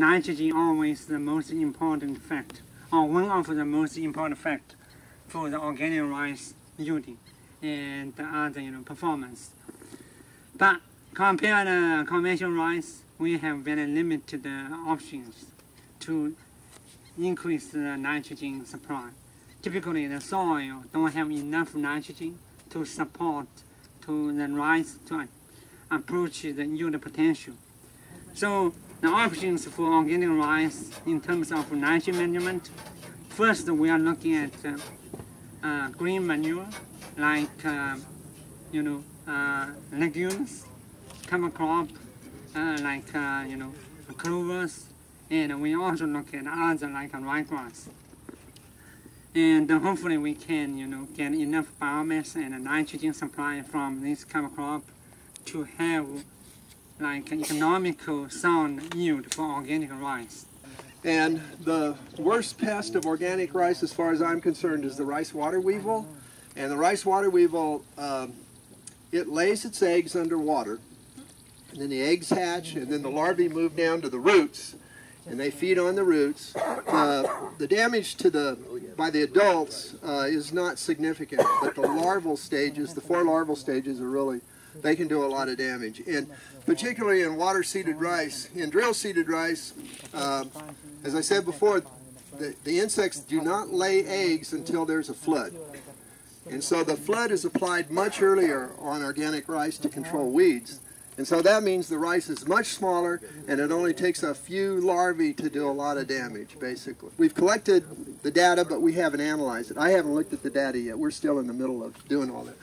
nitrogen always the most important fact, or one of the most important fact for the organic rice yielding and the other you know performance. But compared to conventional rice, we have very limited options to increase the nitrogen supply. Typically, the soil don't have enough nitrogen to support to the rice to approach the yield potential. So the options for organic rice in terms of nitrogen management, first we are looking at uh, uh, green manure like uh, you know uh, legumes, cover crop uh, like uh, you know clovers, and we also look at other like ryegrass. And hopefully we can you know get enough biomass and nitrogen supply from this cover crop to have like economical sound yield for organic rice. And the worst pest of organic rice, as far as I'm concerned, is the rice water weevil. And the rice water weevil, um, it lays its eggs underwater, and then the eggs hatch, and then the larvae move down to the roots, and they feed on the roots. Uh, the damage to the by the adults uh, is not significant, but the larval stages, the four larval stages, are really they can do a lot of damage. And particularly in water-seeded rice, in drill-seeded rice, uh, as I said before, the, the insects do not lay eggs until there's a flood. And so the flood is applied much earlier on organic rice to control weeds. And so that means the rice is much smaller and it only takes a few larvae to do a lot of damage, basically. We've collected the data, but we haven't analyzed it. I haven't looked at the data yet. We're still in the middle of doing all that.